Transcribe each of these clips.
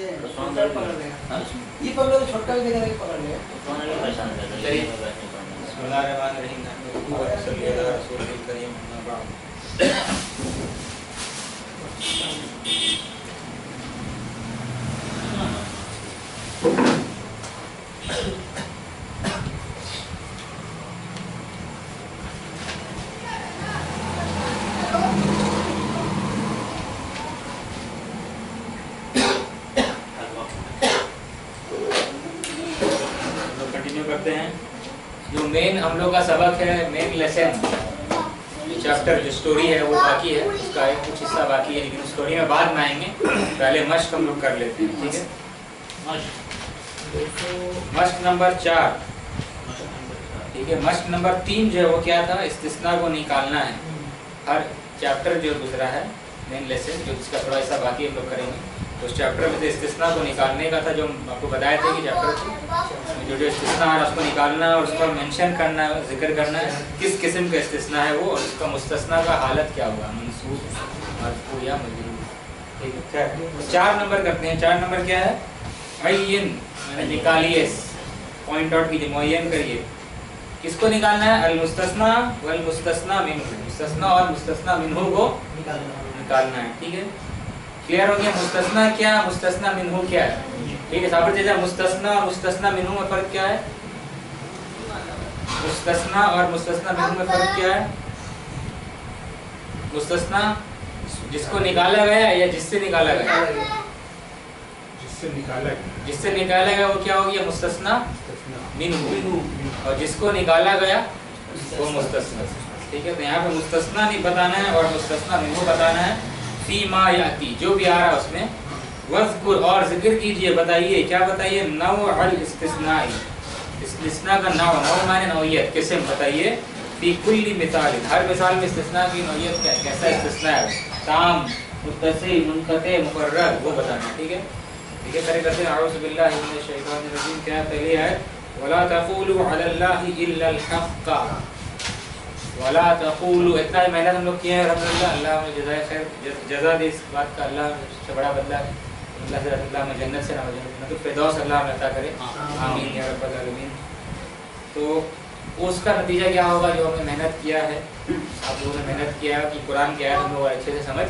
ये पकड़ो तो छोटा भी जगह पकड़ लिया। परेशान कर रहा है? ये मैं बैठ नहीं पाऊँगा। बिस्मिल्लाहिर्रहमानिर्रहीम नहमदुहु व नसल्ली अला रसूलिल करीम अम्मा बाद हम लोग कंटिन्यू करते हैं जो मेन हम लोग का सबक है मेन लेसन चैप्टर जो स्टोरी है, वो बाकी है, उसका एक कुछ हिस्सा बाकी है, लेकिन स्टोरी में बाद में आएँगे। पहले मश्क हम लोग कर लेते हैं, ठीक है? मश्क नंबर चार। ठीक है मश्क नंबर तीन जो है, वो क्या था? इस्तना को निकालना है। हर चैप्टर जो गुजरा है मेन लेसन जो जिसका थोड़ा हिस्सा बाकी हम लोग करेंगे। उस चैप्टर में से इस्तिस्ना को निकालने का था जो आपको बताए थे कि चैप्टर जो जो इस्तिस्ना है, उसको निकालना है और उसका मेंशन करना है ज़िक्र करना है किस किस्म का इस्तिस्ना है वो और उसका मुस्तना का हालत क्या हुआ? मनसूब मरफू या मजरूर। ठीक है तो चार नंबर करते हैं। चार नंबर क्या है? अयन मैंने निकालिए पॉइंट आउट कीजिए मुयन करिए। किसको निकालना है? अल मुस्तना वल मुस्तना मिनहु। मुस्तना और मुस्तना मिनहु को निकालना है। ठीक है? क्लियर हो गया मुस्तना क्या मुस्तना मिनहु क्या है? ठीक है साबर जैसा मुस्तना और मुस्तना मिनहु में फ़र्क क्या है? मुस्तना और मुस्तना मिनहु में फ़र्क क्या है? मुस्तना जिसको निकाला गया या जिससे निकाला गया? जिससे निकाला गया। जिससे निकाला गया वो क्या हो गया? मुस्तना। मिनहु। और जिसको निकाला गया वो मुस्तना ठीक है तो यहाँ पे मुस्तना नहीं बताना है और मुस्तना मिनहु बताना है। फ़ी मा याती, जो भी आ रहा है उसमें, वज़कुर और ज़िक्र कीजिए, बताइए, क्या बताइए? नव अल इस्तिस्नाई। इस्तिस्ना का नव नव माने नौयत किस्म बताइए? फ़ी कुल्ली मिसाल हर मिसाल में इस्तिस्ना की नौयत क्या कैसा इस्तिस्ना है? ताम मुनक़ते, मुकर्रर, वो बताना, ठीक है? ठीक है करे करते हैं रजीम, क्या है? वला तक़ूलु इल्लल हक़्क़। वला तक़ूलु इतना ही मेहनत हम लोग किए हैं अल्हम्दुलिल्लाह अल्लाह में जज़ाए खैर जज़ा दे इस बात का अल्लाह से बड़ा बदला है अल्लाह से अल्लाह में जन्नत से नवाजे मतलब फिरदौस अल्लाह में अता करे। आमीन। या रब्बल आलमीन। तो उसका नतीजा क्या होगा जो हमने मेहनत किया है? आप लोगों ने मेहनत किया है कि कुरान की आयत हम लोग अच्छे से समझ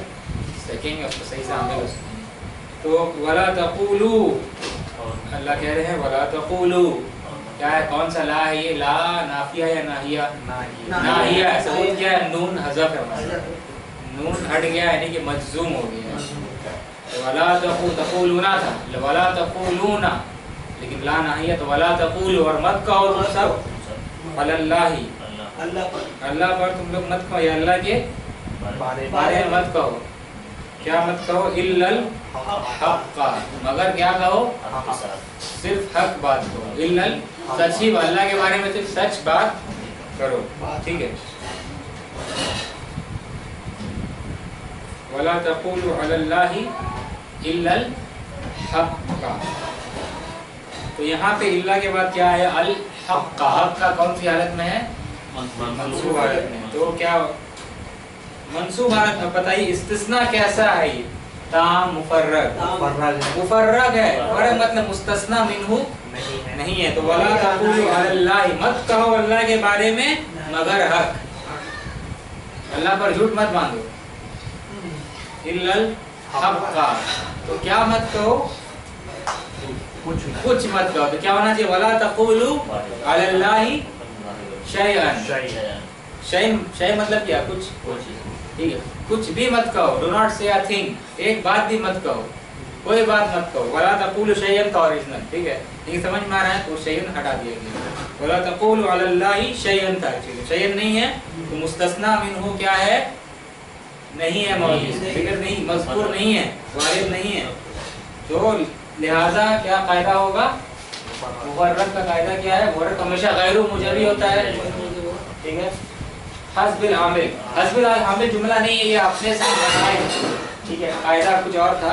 सकेंगे उसको सही से अमल हो सकेंगे तो वला तक़ूलु अल्लाह कह रहे हैं वला तक़ूलु। क्या है कौन सा ला है ये? ला नाफिया या नाहिया? नाहिया। सबूत क्या है? नून हजफ है नून हट गया यानी कि मजजूम हो गया तो वला तकू तकूलूना था। वला तकूलूना। लेकिन ला नाहिया तो वला तकूल और मत कहो तुम सब। अल्लाही। पर। अल्लाह पर तुम लोग मत कहो या अल्लाह के बारे में। मत कहो। क्या मत कहो इल्लल हक्का। मगर क्या कहो सिर्फ़ हक बात करो इल्लल सच ही अल्लाह के बारे में सिर्फ़ सच बात करो। ठीक है? वला तक़ूलु अलल्लाहि इल्लल हक्का। तो यहाँ पे इल्ला के बाद क्या है? अल हक्का। हक का कौन सी हालत में है? मंसूब हालत में। तो क्या मंसूब हालत में बताइए इस्तिस्ना कैसा है? ये ताम मुफर्रग। मुफर्रग है। मतलब मुस्तस्ना मिनहु? नहीं है। नहीं है। तो वला तक़ूलु अलल्लाह मत कहो अल्लाह के बारे में मगर हक। अल्लाह पर झूठ मत बांधो। इल्लल हक्का। तो क्या मत कहो? कुछ कुछ मत कहो। तो क्या होना चाहिए? वला तक़ूलु अलल्लाह शैअन शै शै मतलब क्या? कुछ ठीक है? कुछ भी मत कहो। डू नॉट से अ थिंग एक बात भी मत कहो। कोई बात मत कहो। वला तक़ूलु शैअन का ओरिजिनल ठीक है? लेकिन समझ में आ रहा है तो शैअन हटा दिया गया वला तक़ूलु अलल्लाहि शैअन था एक्चुअली शैअन नहीं है तो मुस्तस्ना मिनहु क्या है? नहीं है मौजूद ज़िक्र नहीं मजकूर नहीं है वारिद नहीं है। तो लिहाजा क्या कायदा होगा? मुबर्रक का कायदा क्या है? मुबर्रक हमेशा गैरू मुजरी होता है। ठीक है? हस्बिल आमिल हस्बिल आमिल जुमला नहीं है ये बनाए ठीक है, कायदा कुछ और था।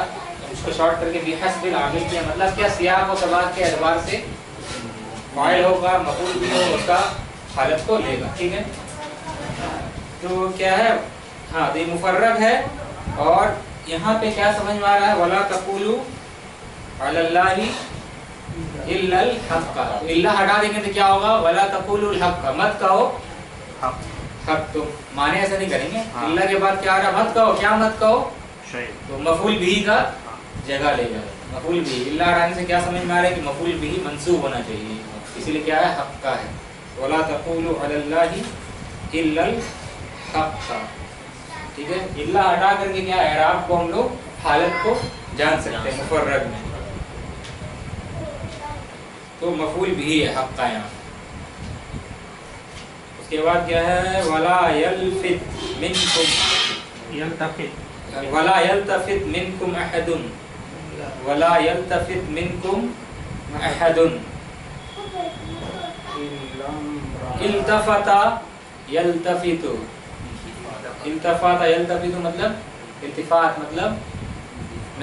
उसको शॉर्ट करके भी हस्बिल आमिल किया। मतलब क्या सियाक और सबाक के एतबार से फ़ाइल होगा, मकूल भी हो, उसका हालत को लेगा। ठीक है? तो क्या है? हाँ तो ये मुफर्रग है। और यहाँ पे क्या समझ में आ रहा है? वला तकुलू अलल्लाहि इल्लल हक्का। इल्ला हटा देंगे तो क्या होगा? वला तकुलुल हक्का। मत कहो। हक हक तो? माने ऐसा नहीं करेंगे। हाँ। इल्ला के बाद क्या आ रहा मत कहो क्या मत कहो? तो मफूल भी का जगह लेगा मफूल भी। इल्ला हटाने से क्या समझ में आ रहा है कि मफूल भी मंसूब होना चाहिए? इसीलिए क्या है? हक्का है। वला तकुलु इल्लल हक्का ठीक है? इल्ला हटा करके क्या है? एराब को हम लोग हालत को जान सकते हैं मुफर्रग में। तो मफूल भी है हक्का यहाँ। उसके बाद क्या है वला यलफित मिनकुम। यल्तफित वला यल्तफित मिनकुम अहदुन। वला यल्तफित मिनकुम अहदुन। इल्तफता यल्तफितु। इल्तफाता यल्तफितु मतलब? इल्तिफात मतलब?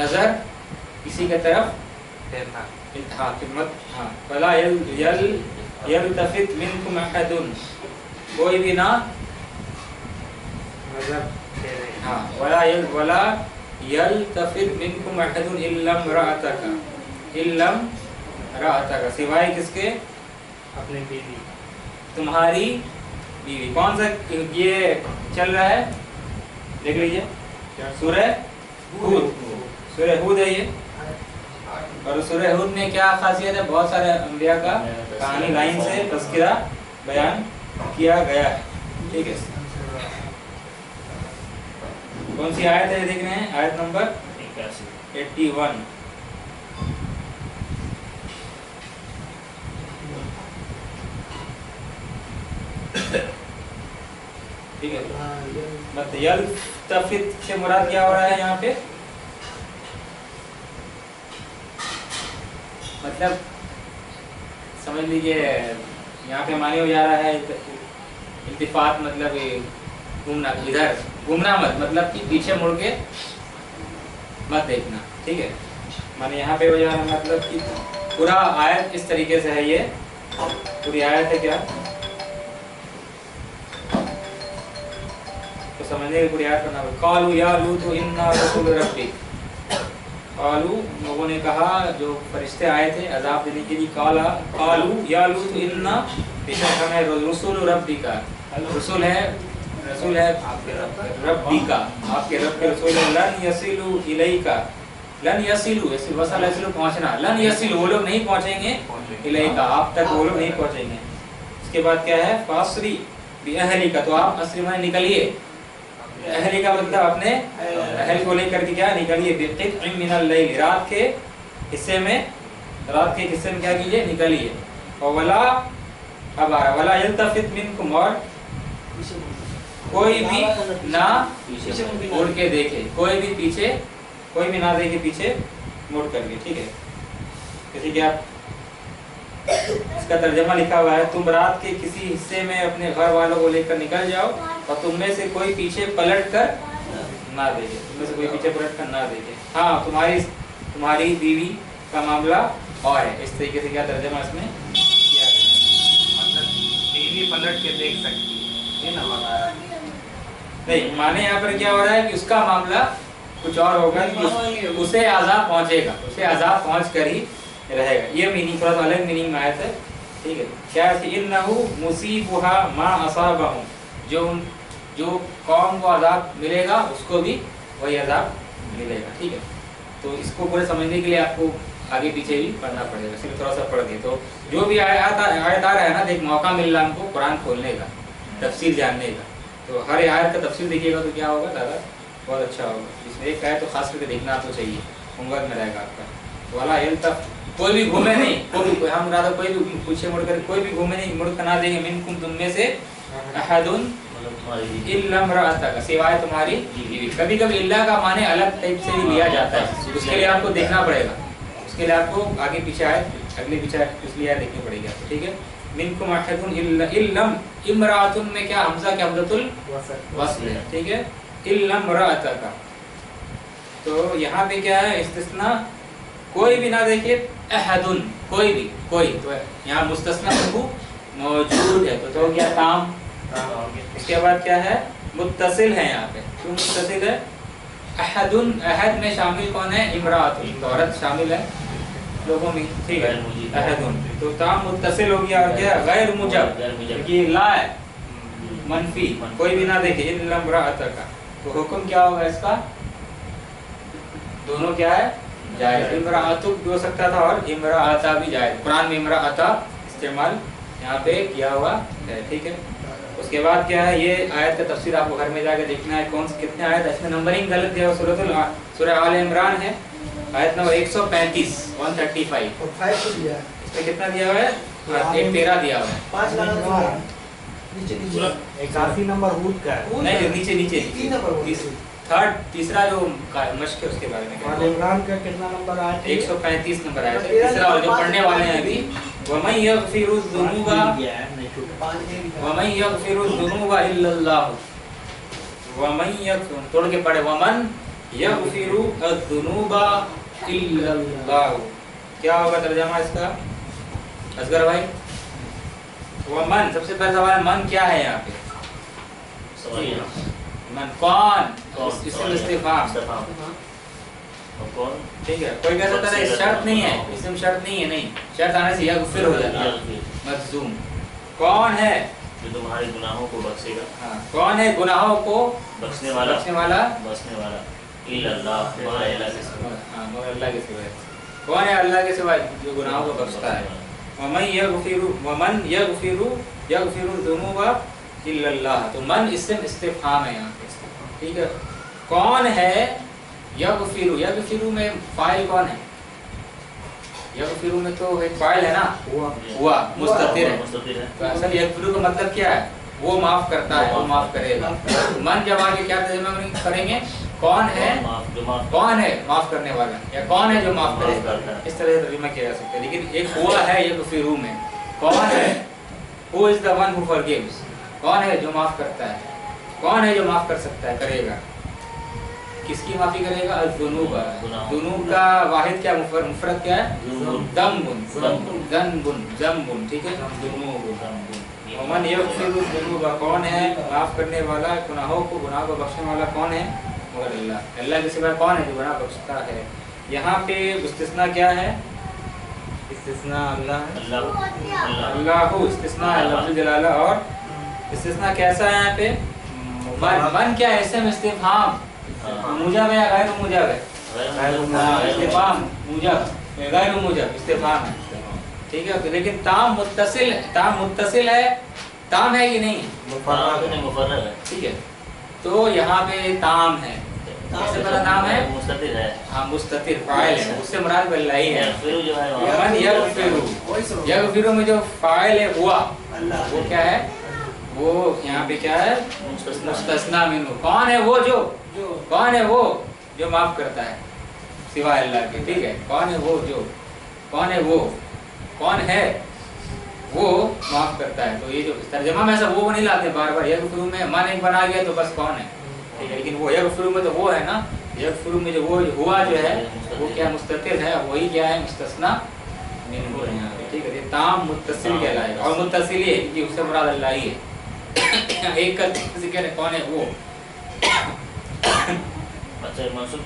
नज़र? किसी के तरफ़? फेरना हाँ खिदमत हाँ। वला यल यल यल्तफित मिनकुम अहदुन। कोई भी ना हाँ वला यल वला यल्तफित मिनकुम अहदुन इल्लम रअतका। इल्लम रअतका। सिवाय किसके? अपने बीवी। तुम्हारी बीवी। कौन सा ये चल रहा है? देख लीजिए। सूरह हूद। सूरह हूद है ये। और सूरह हूद में क्या खासियत है? बहुत सारे अंबिया का कहानी लाइन से तस्करा बयान। किया गया है। ठीक है। कौन सी आयत है देख रहे हैं आयत नंबर इक्यासी। 81 ठीक है। मत यल्तफित से मुराद क्या हो रहा है यहाँ पे? मतलब समझ लीजिए यहाँ पे माने हो जा रहा है इल्तिफात मतलब घूमना, इधर, घूमना मत मतलब कि पीछे मुड़ के मत देखना, ठीक है? माने यहाँ पे हो जा रहा है मतलब कि पूरा आयत इस तरीके से है ये। पूरी आयत है क्या? तो समझने की पूरी आयत करना कालू या लूत इन्ना रसूल रब्बिक कालू, लोगों ने कहा, जो फरिश्ते आए थे, अजाब देने के लिए काला, कालू, या लूत इन्ना, बेशक हमें रसूल रब्बी का। रसूल है रसूल है आपके रब का। रब्बी का, आपके रब के रसूल है। लन यसिलु इलैका। लन यसिलु, यसिल वसल यसिलु पहुँचना। लन यसिलु, वो लोग नहीं पहुँचेंगे। पहुँचेंगे। इलैका, आप तक वो लोग नहीं पहुँचेंगे। उसके बाद क्या है? फासरी भी अहली का तो आप असरी में निकलिए। अहली का मतलब अपने अहल को लेकर के क्या निकलिए? रात के हिस्से में, रात के हिस्से में क्या कीजिए? निकलिए। और वला, अब आ रहा वला यल्तफित मिनकुम, और कोई भी ना मुड़ के देखे, कोई भी पीछे, कोई भी ना देखे, पीछे मुड़ करके, ठीक है? जैसे कि आप इसका तर्जमा लिखा हुआ है, तुम रात के किसी हिस्से में अपने घर वालों को लेकर निकल जाओ और तुम में से कोई पीछे पलट कर ना देखे तुम से कोई पीछे पलट कर ना देखे। हाँ तुम्हारी तुम्हारी बीवी का मामला और है। इस तरीके से क्या तर्जमा इसमें किया गया मतलब बीवी पलट के देख सकती है। ना नहीं, माने यहाँ पर क्या हो रहा है कि उसका मामला कुछ और होगा उसे आज़ाद पहुंचेगा, उसे आज़ाद पहुँच कर ही रहेगा। ये मीनिंग थोड़ा सा अलग मीनिंग में आया था। ठीक है? क्या इन्नहु मुसीबुहा मा असाबहum जो उन, जो कौम को आजाब मिलेगा, उसको भी वही आजाब मिलेगा। ठीक है? तो इसको पूरे समझने के लिए आपको आगे पीछे भी पढ़ना पड़ेगा। सिर्फ़ थोड़ा सा पढ़ दिए तो जो भी आयत आ रहा है ना तो एक मौका मिल रहा हमको कुरान खोलने का, तफसीर जानने का। तो हर आयत का तफसीर देखिएगा तो क्या होगा, दादा? बहुत अच्छा होगा। इसमें एक आयत तो खास करके देखना आपको चाहिए। होमवर्क में रहेगा आपका। तो वाला यल तक कोई भी घूमे नहीं। कोई भी हम राधा कोई भी पीछे मुड़ कर कोई भी घूमे नहीं मुड़ ना देंगे मिनकुम तुम में से अहदुन मतलब तुम्हारी बीवी इल्ला का सिवाय तुम्हारी बीवी। कभी कभी इल्ला का माने अलग टाइप से भी लिया जाता है। उसके लिए आपको देखना पड़ेगा। उसके लिए आपको आगे पीछे आए अगले पीछे आए इसलिए आए देखनी पड़ेगी आपको ठीक है? मिनकुम अहदुन इल्लम इमरातुन में क्या हमजा क्या हमजतुल वस्ल है ठीक है? इल्लम का तो यहाँ पे क्या है इस्तिस्ना कोई भी ना देखिए अहदुन कोई भी कोई तो यहाँ मुस्तस्ना प्रभु मौजूद है तो, तो क्या काम। इसके बाद क्या है? मुत्तसिल है यहाँ पे। क्यों मुत्तसिल है? अहदुन अहद में शामिल कौन है? इमरात औरत शामिल है। लोगों में ठीक है। अहदुन। तो ताम मुत्तसिल हो गया और क्या गैर मुजब क्योंकि ला है। मनफी। मनफी। कोई भी ना देखे इल्ला इम्राअता का तो हुक्म क्या होगा इसका? दोनों क्या है? जायज़। इमराअतुक भी हो सकता था और इमराअता भी जायज़। कुरान में इमराअता इस्तेमाल। यहाँ पे किया हुआ है ठीक है? उसके बाद क्या है ये आयत का तफसीर आपको घर में जाके देखना है कौन से कितने आयत है इसमें नंबरिंग गलत दिया हुआ सूरतुल आ- सूरह आल इमरान है। आयत नंबर 135 135 और फाइव को दिया इसमें कितना दिया हुआ है? हाँ, एक तेरह दिया हुआ है। पाँच लाना तो है। नीचे नीचे। इक्यासी नंबर हूद का है। वो नहीं क्या? जो नीचे नीचे। तीन नंबर वो। थर्ड तीसरा जो मश्क है उसके बारे में और इमरान का कितना नंबर आया? था? 135 नंबर आया। था तीसरा और जो पढ़ने वाले हैं अभी वमन यगफिरु ज़ुनूबा पाँच नहीं लिखा। वमन यगफिरु इल्लल्लाह। वमन यगफिरु तोड़ के पढ़े वमन यगफिरु अज़्ज़ुनूबा इल्लल्लाह। क्या होगा तर्जुमा इसका? असगर भाई? वमन सबसे पहला सवाल मन क्या है यहाँ पे? सवाल मन कौन कौन? इस- इसमें कौन? इस्तिफाम ठीक है कोई कह सकता है शर्त नहीं है इसमें शर्त नहीं है नहीं शर्त आने से यगफिर हो जाता है मजूम कौन है जो तुम्हारे गुनाहों को बख्शेगा हाँ, कौन है गुनाहों को बख्शने वाला बख्शने वाला बख्शने वाला अल्लाह के सिवा हाँ, अल्लाह के सिवाय कौन है अल्लाह के सिवाय जो गुनाहों को बख्शता है वमन यगफिरु वमन यगफिरु यगफिरु दुनूबा इल्लल्लाह तो मन इससे इस्तिफाम है यहाँ ठीक है? कौन है यगफिरु? यगफिरु में फ़ाइल कौन है? यगफिरु में तो एक फ़ाइल है ना? हुआ। हुआ मुस्ततिर है। तो असल यगफिरु का मतलब क्या है? वो माफ़ करता है वो माफ़ करेगा। मन जब आगे क्या करेंगे? कौन है? माफ़ जो माफ़। कौन है माफ़ करने वाला? या कौन है जो माफ़ करेगा? इस तरह से तर्जुमा किया जा सकता है। लेकिन एक हुआ है ये फिरू में। कौन है? Who is the one who forgives कौन है जो माफ़ करता है? कौन है जो माफ़ कर सकता है करेगा? किसकी माफ़ी करेगा? जुनूब। का वाहिद क्या मुफर, मुफरत क्या है? ठीक है? जुनूब कौन है? माफ़ करने वाला गुनाहों को गुनाह को बख्शने वाला कौन है? मगर अल्लाह। अल्लाह के सिवा कौन है जो गुनाह बख्शता है? यहाँ पे इस्तिस्ना क्या है? इस्तिस्ना अल्लाह अल्लाह। अल्लाह इस्तिस्ना और इस्तिस्ना कैसा है यहाँ पे? मन मन क्या है। इसम इस्तिफाम हाँ। मुजब है या गैर मुजब है हाँ, इस्तिफाम मुजब गैर मुजब इस्तिफाम है। ठीक है तो लेकिन ताम मुत्तसिल ताम मुत्तसिल है। ताम है कि नहीं? है। है। ठीक है। तो यहाँ पे ताम है। कैसे पता नाम है? मुस्ततिर है। हाँ मुस्ततिर फ़ाइल है। उससे मुराद अल्लाह ही है। फिर जो है यगफिरु। यगफिरु में जो फ़ाइल है हुआ अल्लाह। वो क्या है? वो यहाँ पे क्या है? मुस्तना मिन्हु। कौन है वो जो? कौन है वो जो माफ़ करता है? सिवाय अल्लाह के, ठीक है? कौन है वो जो? कौन है वो? कौन है वो माफ़ करता है? तो ये जो तर्जमा में ऐसा वो नहीं लाते बार बार यग शुरू में मन एक बना गया तो बस कौन है? ठीक है, लेकिन वो यग शुरू में तो वो है ना? यग शुरू में जो वो हुआ जो है, वो क्या मुस्ततिल है? वही क्या है? मुस्तना यहाँ ठीक है? ये ताम मुत्तसिल कहलाएगा। और मुत्तसिल है क्योंकि उससे मुराद अल्लाह ही है। एक का ज़िक्र है कौन है वो? अच्छा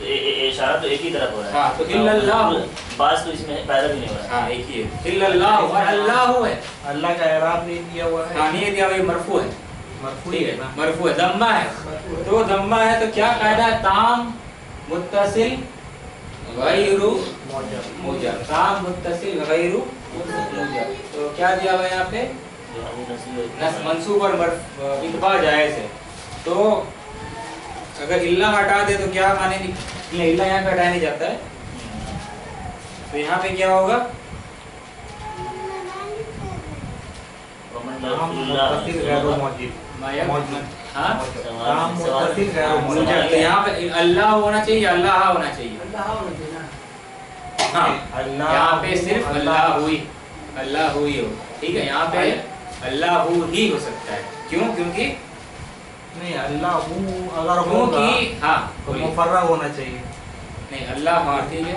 ए- इशारा तो एक ही तरफ़ हो रहा है। हाँ, तो इल्लल्लाह। बात तो इसमें पैदा भी नहीं हो रहा हाँ। एक ही है। इल्लल्लाह और अल्लाह है। अल्लाह का नहीं दिया हुआ है। हाँ नहीं दिया भाई मरफू है। मरफूई ठीक है है। ना मरफू है दम्मा है। तो दम्मा है तो क्या कायदा है? ताम मुत्तसिल गैरु ताम मुत्तसिल गैरु तो क्या दिया हुआ है यहाँ पे? नस मंसूब और इतबा जायज़ है। तो अगर इल्ला हटा दे तो क्या माने नहीं इल्ला यहाँ पे हटाया नहीं जाता है? तो यहाँ पे क्या होगा? हाँ? तो यहाँ पे अल्लाह होना चाहिए अल्लाह होना चाहिए। अल्लाह होना चाहिए ना। हाँ। अल्लाह यहाँ पे सिर्फ़ अल्लाह हुई अल्लाह हुई हो। ठीक है यहाँ पे अल्लाह ही हो सकता है। क्यों? क्योंकि नहीं अल्लाह अगर क्योंकि हाँ तो बोलिए। मुफर्रग होना चाहिए। नहीं अल्लाह हाँ ठीक है।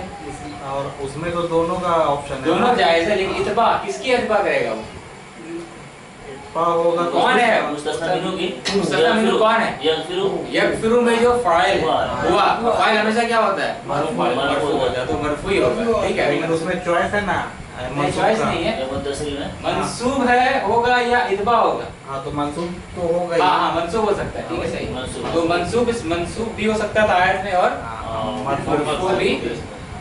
और उसमें तो दोनों का ऑप्शन है दोनों जायज़ है लेकिन इतबा किसकी इतबा करेगा वो? होगा तो कौन है? कौन है? में जो फ़ाइल हुआ। फ़ाइल हमेशा क्या होता है? मरफू मरफू होता है तो मरफू ही होगा। ठीक है। लेकिन उसमें चॉइस है ना। चॉइस नहीं है। है होगा या इतबा होगा? हाँ तो मंसूब तो होगा हाँ। हाँ मंसूब हो सकता है ठीक है सही। मंसूब। तो मंसूब इस मंसूब भी हो सकता था आयत में और हाँ, मरफू मरफू भी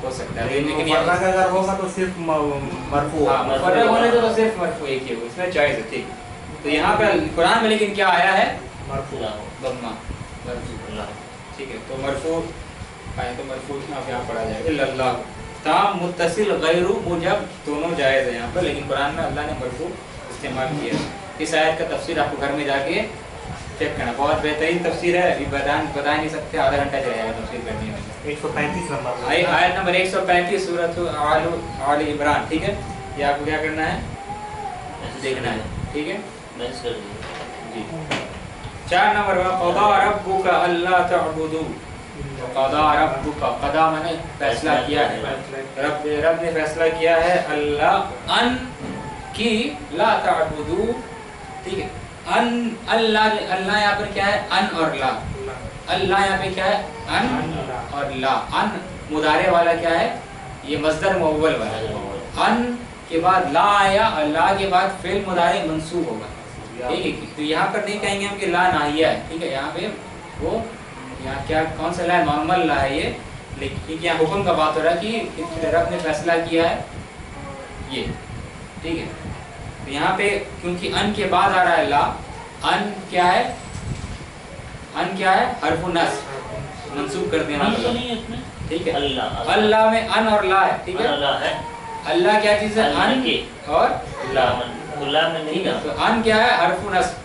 हो सकता है। लेकिन यहाँ अगर होगा तो सिर्फ़ मरफू हाँ होगा। मुफर्रग होने से तो सिर्फ़ मरफू एक ही होगा इसमें चॉइस है ठीक। तो यहाँ पे कुरान में लेकिन क्या आया है? मरफू ठीक है तो मरफू आए तो मरफू यहाँ पढ़ा जाएगा। ताम मुत्तसिल गैरु मुजब दोनों जायज़ है यहाँ पर लेकिन कुरान में अल्लाह ने मरफू इस्तेमाल किया इस आयत का तफसीर आपको घर में जाके चेक करना बहुत बेहतरीन तफसीर है अभी बता बता नहीं सकते आधा घंटा चलेगा तफसीर करने में। एक सौ पैंतीस नंबर आयत नंबर 135 सूरत आल आल इमरान ठीक है? ये आपको क्या करना है? देखना है ठीक है? जी। चार नंबर वा कदा रब्बुका तअबुदू कदा रब्बुका कदा मैंने फैसला किया है। रब रब ने फैसला किया है अल्लाह अन की ला ठीक है? अन अल्लाह अल्लाह यहाँ पर क्या है? अन और ला। अल्लाह यहाँ पे क्या है? अन और ला। अन मुदारे वाला क्या है? ये मजदर मुअव्वल वाला है। अन के बाद ला आया और ला के बाद फेल मुदारे मंसूब होगा। ठीक है? तो यहाँ पर नहीं कहेंगे हम कि ला नाहिया है। ठीक है? यहाँ पे वो यहाँ क्या कौन सा ला है नॉर्मल ला है ये लेकिन यहाँ हुक्म का बात हो रहा है कि रब ने फैसला किया है? ये ठीक है। तो यहाँ पे क्योंकि अन के बाद आ रहा है ला अन क्या है? अन क्या है? हरफु नस। मंसूब कर देना। तो ठीक है। अल्लाह अल्लाह। में अन और ला है ठीक है? अल्लाह है। अल्लाह क्या चीज़ है? अन के। और? ला में नहीं तो अन क्या है? हरफु नस।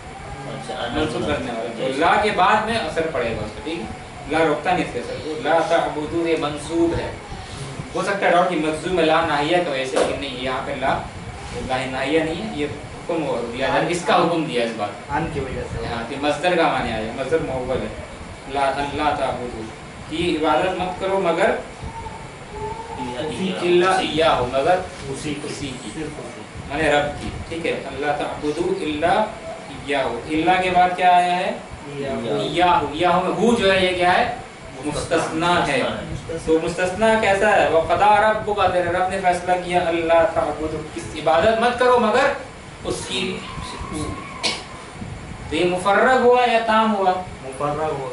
अच्छा मंसूब करने वाला। तो ला के बाद में असर पड़ेगा उसका ठीक? है ला रोकता नहीं इसके असर को। ला तअबुदू ये मंसूब है। हो सकता है डाउट कि मखजूम में ला नाहिया का वैसे लेकिन नहीं यहाँ पे ला ला नाहिया नहीं है ये हुक्म हो दिया है इसका हुक्म दिया इस बात अन की वजह से। यहाँ पे मजदर का माने आया मजदर मुअव्वल है। ला अल्लाह ताबुदू की इबादत मत करो मगर इल्ला इया हो मगर उसी को। उसी की। सिर्फ़ माने रब की ठीक है? अल्लाह ताबुदू इल्ला इया हो। इल्ला के बाद क्या आया है? हो जो है ये क्या है? मुस्तस्ना है। तो मुस्तस्ना कैसा है? रब का तेरे रब ने फैसला किया अल्लाह ताबुदू किस इबादत मत करो मगर उसकी तो ये मुफर्रग हुआ या ताम हुआ? मुफर्रग हो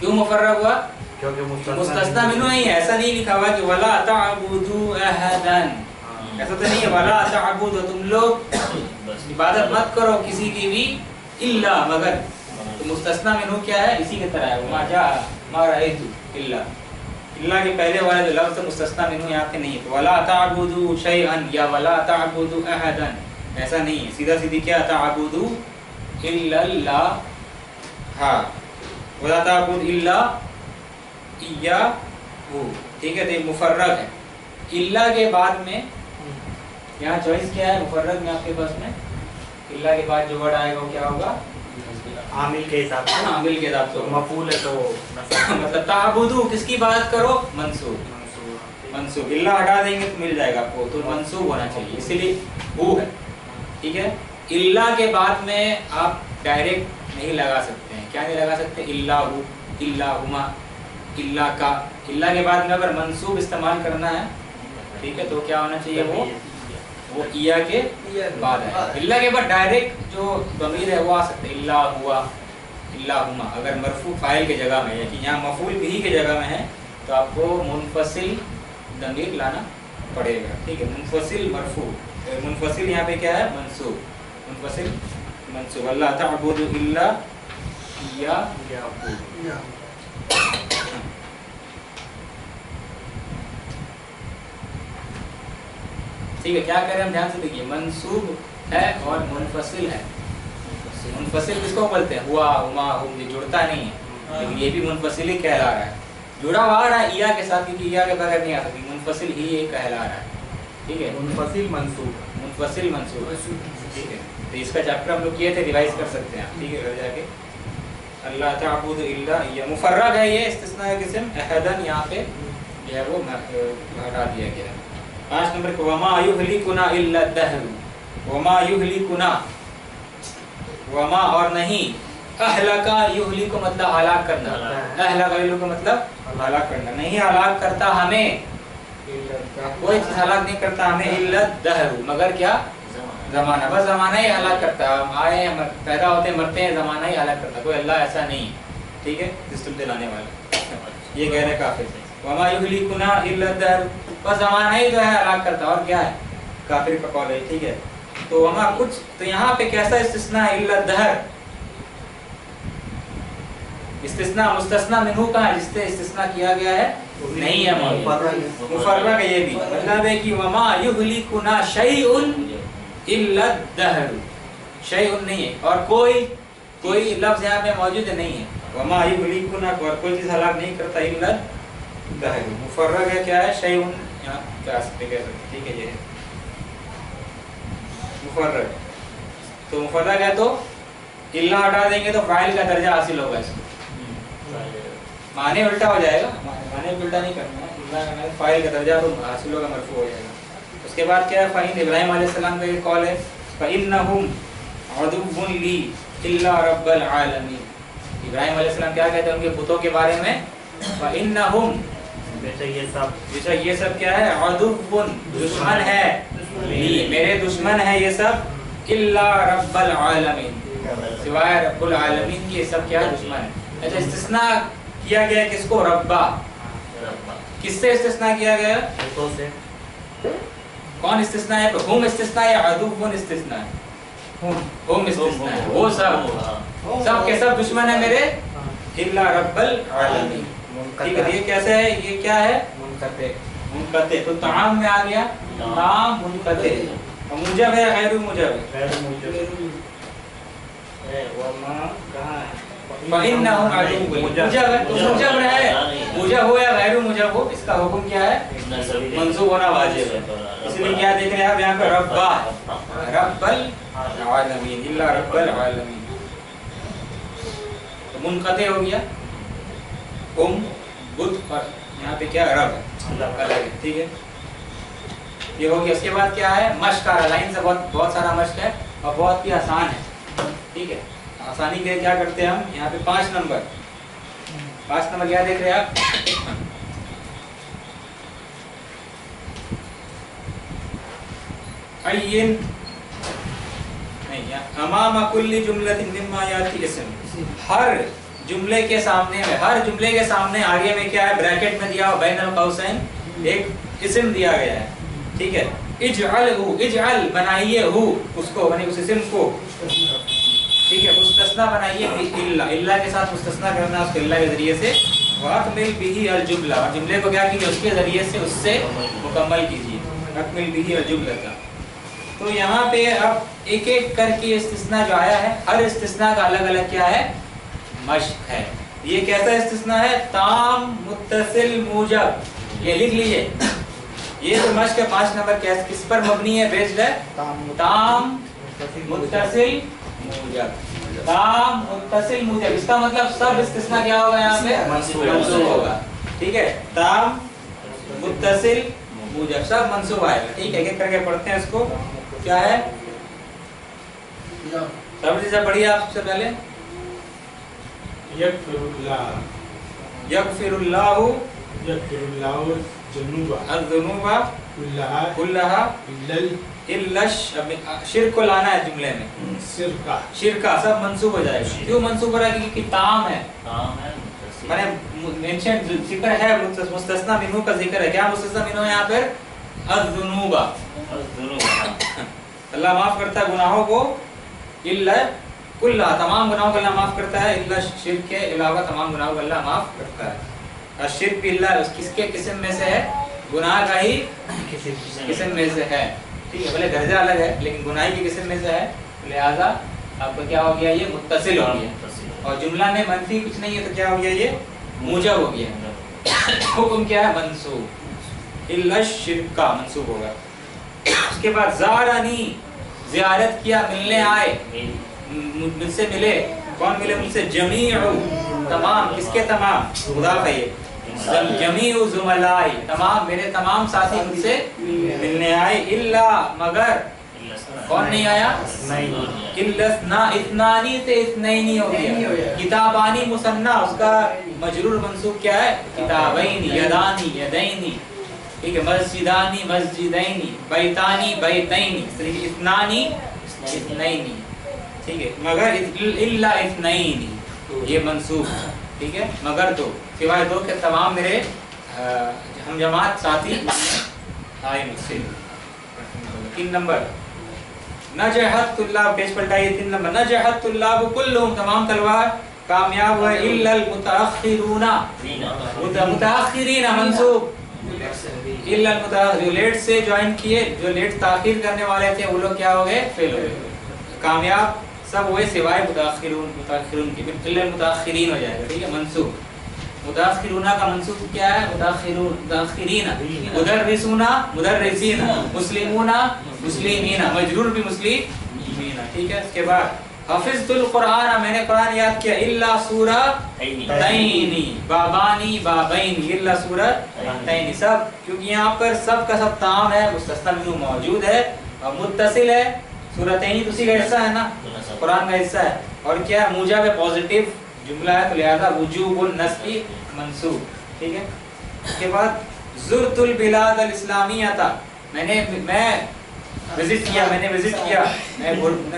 क्यों मुफर्रग हुआ? क्योंकि मुस्तस्ना मिनु नहीं है। ऐसा नहीं लिखा हुआ कि वला ताबुदू अहदन। हाँ। ऐसा तो नहीं है वला ताबुदू तुम लोग इबादत मत करो किसी की भी इल्ला मगर तो मुस्तस्ना मिनु क्या है? इसी की तरह है। मा जा मा राइतु इल्ला इल्ला के पहले वाले जो लफ्ज मुस्तस्ना मिनु यहाँ पे नहीं है। तो वला ताबुदू शैअन या वला ताबुदू अहदन। ऐसा नहीं है। सीधा सीधी क्या? ताबुदू इल्लल्लाह हाँ। वला ताबुद इल्ला इया ठीक है तो ये मुफर्रग है। इल्ला के बाद में यहाँ चॉइस क्या है? मुफर्रग में आपके पास में। इल्ला के बाद जो वर्ड आएगा वो क्या होगा? आमिल के हिसाब से। हाँ मिल के तो तो मफूल है तो मतलब ताबुदू किसकी बात करो? मंसूब मंसूब मंसूब इल्ला हटा देंगे तो मिल जाएगा आपको। तो मंसूब होना चाहिए। इसीलिए हु है। ठीक है? इल्ला के बाद में आप डायरेक्ट नहीं लगा सकते हैं। क्या नहीं लगा सकते? इल्ला हु इल्ला हुमा इल्ला का इल्ला के बाद में अगर मंसूब इस्तेमाल करना है ठीक है तो क्या होना चाहिए वो? वो इया के बाद है इल्ला के बाद डायरेक्ट जो दमीर है वो आ सकते हैं। इल्ला हुआ, इल्ला हुमा। अगर मरफू फ़ाइल के जगह में है, कि यहाँ मफूल भी के जगह में है तो आपको मुनफसिल दमीर लाना पड़ेगा। ठीक है, मुनफसिल मरफू। मुनफसिल यहाँ पे क्या है? मनसूब मुनफसिल मनसूब अल्लाह ताबुदु इल्ला या या। ठीक है क्या करें हम? ध्यान से देखिए मनसूब है और मुनफसिल है। मुनफसिल किसको बोलते हैं? हुआ हुमा हुम ये जुड़ता नहीं है। लेकिन ये भी मुनफसिल ही कहला रहा है। जुड़ा हुआ रहा है ईया के साथ क्योंकि ईया के बगैर नहीं आ सकती। मुनफसिल ही ये कहला रहा है। ठीक है? मुनफसिल मंसूब मुनफसिल मंसूब ठीक है? तो इसका चैप्टर हम लोग किए थे रिवाइज कर सकते हैं आप। ठीक है घर जाके। अल्लाह ताबुद इल्ला ये मुफर्रग है ये इस्तिस्ना का किस्म। अहदन यहाँ पे जो है वो हटा दिया गया है। पाँच नंबर को वमा युहलिकुना इल्ला दहर वमा युहलिकुना। वमा और नहीं अहलका युहली को मतलब हलाक करना। हलाक। अहलका युहली को मतलब हलाक। करना। नहीं हलाक करता हमें कोई चीज़ हलाक नहीं करता हमें इल्लत दहर मगर क्या? जमाना। बस जमाना ही हलाक करता। है हम आए हैं मर, पैदा होते हैं मरते हैं जमाना ही हलाक करता। है कोई अल्लाह ऐसा नहीं। है ठीक है? सिस्टम चलाने वाला। ये कह रहे काफिर वमा युहलिकुना इल्ला दहर बस जमाना ही जो है हलाक करता और क्या है? काफिर का कौल है ठीक है? तो वमा कुछ तो यहाँ पे कैसा इस्तिस्ना है? इल्ला दहर। इस्तिस्ना मुस्तस्ना मिनहू कहाँ जिससे इस्तिस्ना किया गया है नहीं है मुफर्रग है। ये भी। मतलब है कि वमा युहलिकुना शैउन इल्ला दहर। शैउन नहीं है। और कोई कोई लफ्ज यहाँ पे मौजूद नहीं है। वमा युहलिकुना और कोई चीज़ हलाक नहीं करता इल्ला दहर मुफर्रग है क्या है? शैउन यहाँ कह सकते कह सकते ठीक है ये मुफर्रग तो मुफर्रग है तो इल्ला हटा देंगे तो फ़ाइल का दर्जा हासिल होगा इसको माने उल्टा हो जाएगा। माने उल्टा नहीं करना है। इल्ला करना है, फ़ाइल का दर्जा तो हासिल होगा मरफू हो जाएगा। उसके बाद क्या है? फ़हीन इब्राहिम सलाम का ये कॉल है। फ़इन्नहुम अदुव्वुन ली इल्ला रब्बल आलमीन। इब्राहिम सलाम क्या कहते हैं? उनके बुतों के बारे में। फ़इन्नहुम बेटा ये सब। बेशक ये सब क्या है? अदुव्वुन दुश्मन है। मेरे दुश्मन है ये सब। इल्ला रब्बल आलमीन। सिवाय रब्बुल आलमीन के ये सब क्या दुश्मन है? अच्छा इस्तिस्ना किया गया किसको? रब्बा। किससे इस्तिस्ना किया गया? से। कौन इस्तिस्ना है? हुम इस्तिस्ना है अदुव्वुन इस्तिस्ना है? हुम हुम इस्तिस्ना है। वो सब। सब के सब दुश्मन है मेरे। इल्ला रब्बल आलमीन। ठीक है ये कैसे है? ये क्या है? मुनकते। मुनकते। तो ताम में आ गया। ताम। मुनकते। और मुजब है गैर मुजब? है गैर मुजब। वमा कहाँ है? मुजब। है तो मुजब है। मुजब हो। या गैर मुजब हो इसका हुक्म क्या है? मंसूब होना वाजिब है। इसलिए क्या देख रहे हैं आप यहाँ पे? रब्बा। रब्बल आलमीन। इल्ला रब्बल आलमीन। तो मुनकते हो गया। उम बुत और यहाँ पे क्या रब? है ठीक है? ये हो गया। उसके बाद क्या है? मश्क आ रहा से बहुत बहुत सारा मश्क है और बहुत ही आसान है, ठीक है? आसानी के लिए क्या करते हैं हम? यहाँ पे पाँच नंबर। पाँच नंबर क्या देख रहे हैं आप? अय्यिन। नहीं, यहाँ। अमामा कुल्ली इसम हर जुमले के सामने में, हर जुमले के सामने आगे में क्या है? ब्रैकेट में दिया हुआ बैनल कौसैन एक इसम दिया गया है। ठीक है? इजअल हु, इजअल बनाइए हु, उसको, यानी उस इसम को। ठीक है? मुस्तस्ना बनाइए इल्ला। इल्ला के साथ मुस्तस्ना करना, उसको इल्ला के ज़रिए से। वअकमिल बिही अल जुमला। और जुमले को क्या कीजिए? उसके ज़रिए से उससे मुकम्मल कीजिए। अकमिल बिही अल जुमला का। तो यहाँ पे अब एक एक करके इस्तिस्ना जो आया है, हर इस्तिस्ना का अलग अलग क्या है? मश्क है। ये कैसा इस्तिस्ना है? ताम मुत्तसिल मूजब। ये लिख लीजिए। ये तो मश्क है पाँच नंबर कैस किस पर मबनी है? बेस्ड है ताम मुत्तसिल मूजब। ताम मुत्तसिल मूजब। इसका मतलब सब इस्तिस्ना क्या होगा यहाँ पे? मंसूब। होगा। ठीक है? ताम मुत्तसिल मूजब। सब मंसूब आएगा ठीक है एक करके पढ़ते हैं इसको। क्या है? सबसे पढ़िए आप सबसे पहले। यगफिरुल्लाह यगफिरुल्लाहु यगफिरुल्लाहु जुनूबा अज़्ज़ुनूबा कुल्लहा कुल्लहा इल्लल इल्लश शिरक को लाना है जुमले में सिरका शिरका सब मंसूब हो जाएगा क्यों मंसूब हो रहा है क्योंकि ताम है काम है मैंने मेंशन ज़िक्र है मुस्तस्ना मिनहू का ज़िक्र है क्या मुस्तस्ना मिनहू है यहाँ पर अज़्ज़ुनूबा अल्लाह माफ़ करता है गुनाहों को इल्ला कुल्ला, तमाम गुनाहों को अल्लाह माफ़ करता है। इल्ला शिरक के अलावा तमाम गुनाहों को अल्लाह माफ़ करता है। और इल्ला उस किसके, किस्म में से है? गुनाह का ही किस्म में से है। ठीक है, भले दर्जा अलग है, लेकिन गुनाही की किस्म में से है? लिहाजा आपका क्या हो गया ये? मुत्तसिल हो गया। और जुमला में मनफी कुछ नहीं है तो क्या हो गया ये? मूजब हो गया। हुक्म क्या है? मंसूब इल्ला शिरक का मंसूब होगा। उसके बाद जारानी जियारत किया, मिलने आए। मुझसे मिले, कौन मिले मुझसे? जमी तमाम, किसके तमाम? है ये। जमी जुमलाई। तमाम, मेरे तमाम साथी मुझसे मिलने आए। इल्ला, मगर कौन नहीं आया? नहीं इल्लसना इतनानी से इतनैनी हो नहीं हो गया। किताबानी मुसन्ना, उसका मजरूर मंसूब क्या है? किताबैनी, यदानी, यदैनी। ठीक है, मस्जिदानी, मस्जिदैनी, बैतानी, बैतैनी। इस तरीके इतनानी, इतनैनी। ठीक है, मगर इल्ला इतनैनी ये मंसूब ठीक है? मगर दो, सिवाय दो के तमाम मेरे हम जमात साथी आए मुझसे। तीन नंबर नजहत तुल्लाब पेज पलटाइए तीन नंबर नजहत तुल्लाब कुल्लुम तमाम तलवार कामयाब हुए, इल्लल मुतअखिरूना मुत- मुतअखिरीना मंसूब इल्लल जो लेट से ज्वाइन किए, जो लेट ताखीर करने वाले थे, वो लोग क्या हो गए? फेल हो गए। कामयाब सब हुए सिवाय मुतअखिरून मुतअखिरून के इल्लल मुतअखिरीन हो जाएगा, ठीक है? मंसूब मुतअखिरूना का मंसूब क्या है? मुतअखिरून मुतअखिरीना मुदर्रिसूना, मुदर्रिसीना। मुस्लिमूना, मुस्लिमीना। मजरूर भी मुस्लिमीना, ठीक है? इसके बाद हफिजुल कुरान मैंने कुरान याद किया, इल्ला सूरा तैनी। बाबानी, बाबैनी, इल्ला सूरा तैनी। सब, क्योंकि यहाँ पर सब का सब ताम है मुस्तस्ना मौजूद है, और मुत्तसिल है सूरत तो उसी का हिस्सा है ना? कुरान का हिस्सा है। और क्या है? मूजा में पॉजिटिव जुमला है तो लिहाजा वजूबुल नस्बी मंसूब। ठीक है? उसके बाद जुरतुल बिलाद अल इस्लामियता। मैंने मैं विज़िट किया मैंने विज़िट किया। मैं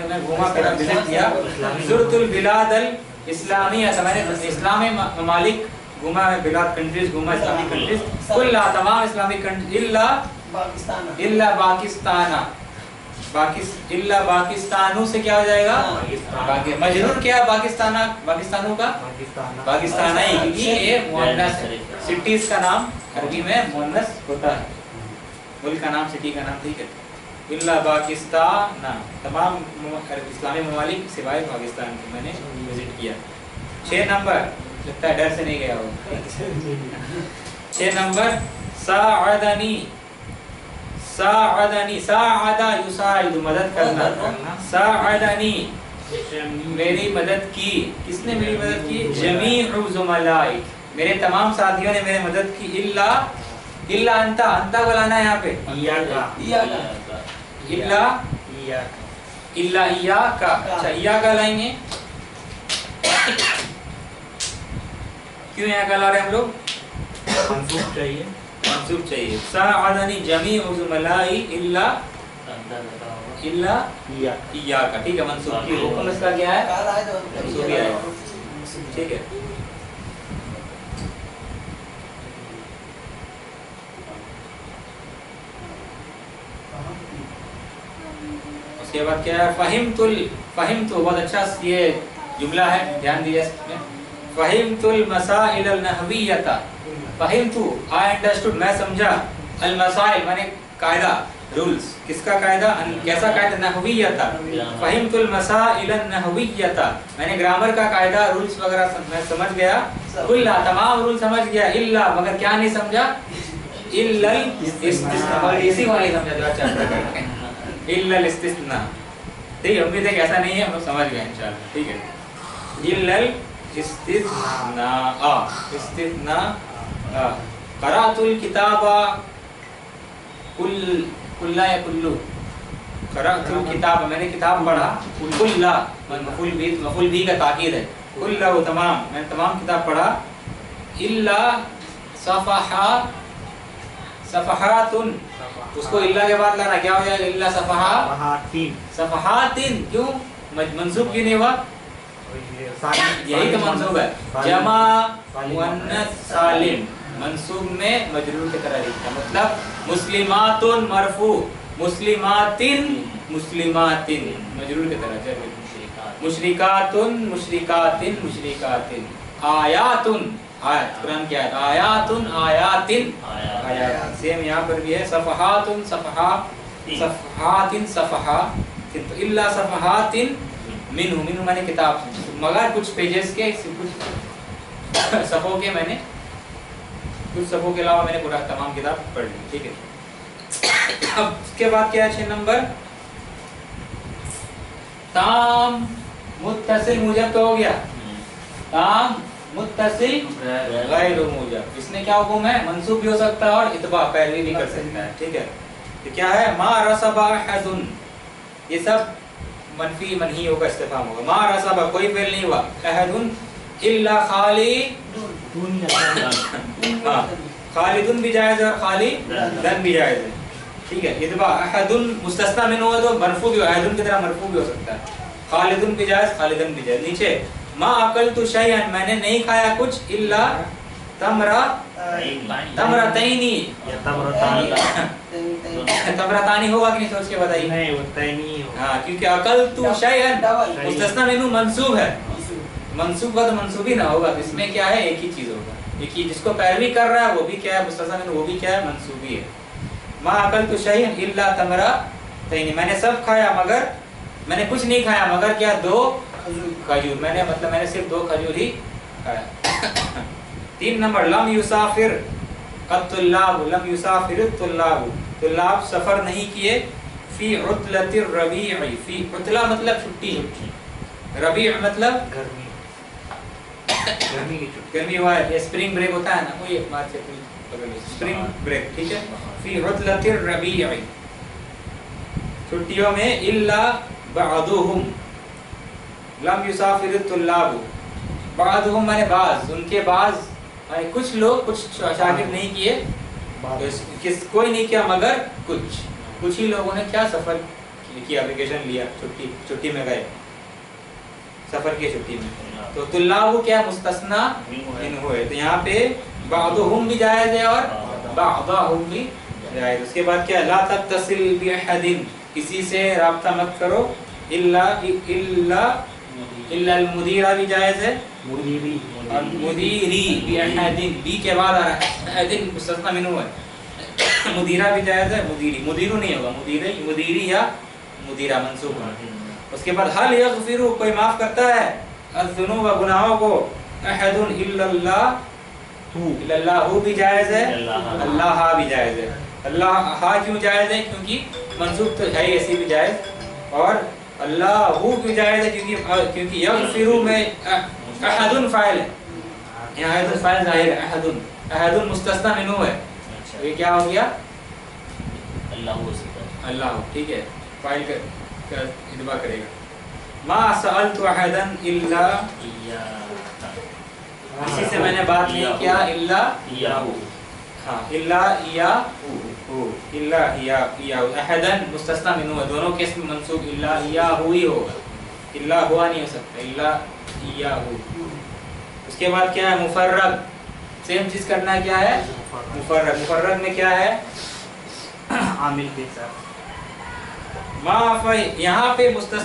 मैं घूमा फिरा विज़िट किया। जुरतुल बिलाद अल इस्लामियता। मैंने इस्लामी ममालिक घूमा मैं बिलाद कंट्रीज़ घूमा इस्लामिक कंट्रीज़ कुल्ला तमाम इस्लामिक कंट्री इल्ला पाकिस्तान। इल्ला पाकिस्ताना। इल्ला पाकिस्तानू से क्या हो जाएगा? मजरूर क्या पाकिस्ताना पाकिस्तानों का? पाकिस्तान। ही क्योंकि ये सिटीज़ का नाम अरबी में मुअन्नस होता है। मुल्क का नाम सिटी का नाम ठीक है। इल्ला पाकिस्तान तमाम इस्लामी ममालिक सिवाय पाकिस्तान के मैंने विज़िट किया। छह नंबर लगता है डर से नहीं गया हो छह नंबर साअदनी। साअदनी साअदा युसाइदु मदद करना। साअदनी मेरी मदद की। किसने मेरी मदद की? जमीउ जुमलाई। मेरे तमाम साथियों ने मेरी मदद की। इल्ला इल्ला अंता अंता को लाना है यहाँ पे। इया का इया इल्ला इया इल्ला इया का अच्छा इया का लाएँगे। क्यों यहाँ का ला रहे हम लोग? मंसूब चाहिए। मंसूब चाहिए। साअदनी जमीउ जुमलाई इल्ला इल्ला इया का। ठीक है, मंसूब की हुक्म इसका क्या है? मंसूब ही। ठीक है। उसके बाद क्या है? फहिम तुल फहिम तो बहुत अच्छा ये जुमला है। ध्यान दीजिए इसमें। फहिम तुल मसाइल नहवियता। फहिम तू आई अंडरस्टूड मैं समझा। अल मसाइल माने कायदा रूल्स किसका कायदा? कैसा कायदा? नहवियता। फहिम तुल मसाइल अन नहवियता। मैंने ग्रामर का कायदा रूल्स वगैरह सम, मैं समझ गया। कुल्ला तमाम रूल समझ गया। इल्ला मगर क्या नहीं समझा? इल्लल इस्तिस्ना। इसी को नहीं समझा जो अच्छा करते हैं। इस्तिस्ना। ठीक है उम्मीद है कि ऐसा नहीं है हम लोग समझ गए इंशाल्लाह। ठीक है। इल्लल इस्तिस्ना। आ इस्तिस्ना करातुल किताबा कुल कुल्ला या कुल्लू? करातुल किताब मैंने किताब पढ़ा कुल्ला मफूल भी मफूल भी का ताकीद है। कुल्ला वो तमाम मैंने तमाम किताब पढ़ा। इल्ला सफहा सफहातुन। उसको इल्ला के बाद लाना क्या हो जाएगा? इल्ला सफहा। तीन सफहातिन क्यों? मंसूब क्यों नहीं हुआ? यही तो मंसूब है। जमा मुअन्नस सालिम। मंसूब में मजरूर की तरह लिखा मतलब मुस्लिमातुन मरफू, मुस्लिमातिन मुस्लिमातिन। मजरूर की तरह ज़रूर मुशरिकातुन, मुशरिकातिन मुशरिकातिन। आयातुन, आयत। कुरान की आयत। आयातुन, आयातिन। आयात। सेम यहाँ पर भी है, सफहातुन, सफहा, सफहातिन, सफहा। तो इल्ला सफहातिन, मिनहु। मिनहु मैंने किताब मगर कुछ पेजेस के, कुछ सफ़ों के मैंने कुछ सफ़ों के अलावा मैंने पूरा तमाम किताब पढ़ ली, ठीक है? अब उसके बाद क्या है छह नंबर? ताम मुत्तसिल मुजब तो हो गया। ताम मुत्तसिल गैर मुजब। इसमें क्या हुक्म है? मंसूब भी हो सकता है और इतबा, पैरवी भी कर सकता है, ठीक है? तो क्या है? मा रसबा हदुन ये सब मनफी मनहियों का इस्तेफाम होगा। मा रसबा, कोई फेल नहीं हुआ। अहदुन इल्ला खाली हाँ खालिदुन भी जायज़ है और खाली दन भी जायज़ है। ठीक है इतबा अहदुन मुस्तस्ना में हुआ तो मरफू भी अहदुन की तरह मरफू भी हो सकता है। खालिदुन भी जायज़ खालिदन भी जायज़। नीचे मा अकल तु शैअन मैंने नहीं खाया कुछ इल्ला तमरा तमरा तैनी। तमरा तानी। होगा कि नहीं सोच के बताइए। नहीं ही नहीं हो क्योंकि अकल तु शैअन डबल। मुस्तस्ना मेनू मंसूब है। मंसूब का तो मंसूब ही ना होगा तो इसमें क्या है? एक ही चीज़ होगा। एक ही जिसको पैरवी कर रहा है वो भी क्या है? मुस्तस्ना वो भी क्या है? मनसूबी है। माँ अकल तो शहीन इल्ला तमरा तैनी। मैंने सब खाया मगर मैंने कुछ नहीं खाया मगर क्या? दो खजूर मैंने मतलब मैंने सिर्फ़ दो खजूर ही खाया। तीन नंबर लम युसाफिर लम युसाफिर तुल्लाब तुल्लाब सफ़र नहीं किए। फ़ी उतलतिर रबीई फ़ी उतला मतलब छुट्टी। रबी मतलब गर्मी। गर्मी की छुट्टी। गर्मी हुआ है स्प्रिंग ब्रेक होता है ना वो ये मार्च अप्रैल स्प्रिंग ब्रेक ठीक है? फ़ी उतलतिर रबीई छुट्टियों में इल्ला लम युसाफिर तुल्लाब माने बाज उनके बाज माने कुछ लोग कुछ शागिर्द नहीं किए। तो किस कोई नहीं किया मगर कुछ। कुछ ही लोगों ने क्या सफ़र की- किया वेकेशन लिया छुट्टी छुट्टी में गए। सफ़र की छुट्टी में। तो तुल्लाबु क्या मुस्तना हुए। तो यहाँ पे बादुहुम भी जायज़ है और बादाहुम भी जायज़। उसके बाद क्या? ला तक तसिल बिहदिन किसी से राब्ता मत करो। इल्ला इल्ला इल्ला मुदीरा भी जायज़ है। मुदीरी। और मुदीरी बिहदिन बी के बाद आ रहा है। मुदीरा भी जायज़ है। मुदीरी। मुदीरू नहीं होगा। मुदीरी मुदीरी या मुदीरा मंसूब। उसके बाद हल यगफिरु कोई माफ़ करता है? गुनाहों को अहदुन इल्लल्लाह भी जायज़ है अल्लाह। अल्लाह भी जायज़ है। अल्लाह हा क्यों जायज़ है? क्योंकि मंसूब तो है ऐसी भी जायज़। और अल्लाह हु क्यों जायज़ है? क्योंकि क्योंकि यगफिरु में अहदुन फ़ाइल है। यहाँ अहदुन फ़ाइल ज़ाहिर है अहदुन। अहदुन मुस्तस्ना मिनहु है। तो ये क्या हो गया? अल्लाह ठीक है। फ़ाइल का, इतबा करेगा। मा सअलतु अहदन इल्ला किसी से मैंने बात नहीं किया इल्ला। हाँ इल्ला हु इल्ला इया इया अहदन मुस्तस्ना मिनहु है दोनों केस में मंसूब इल्ला इया हु ही होगा। इल्ला हुआ नहीं हो सकता। इल्ला इया उसके बाद क्या है? मुफर्रग। सेम चीज़ करना क्या है? मुफर्रग। मुफर्रग में क्या है? आमिल के साथ। माफ़ यहाँ पे मुस्तस्ना